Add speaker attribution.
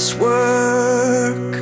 Speaker 1: this work.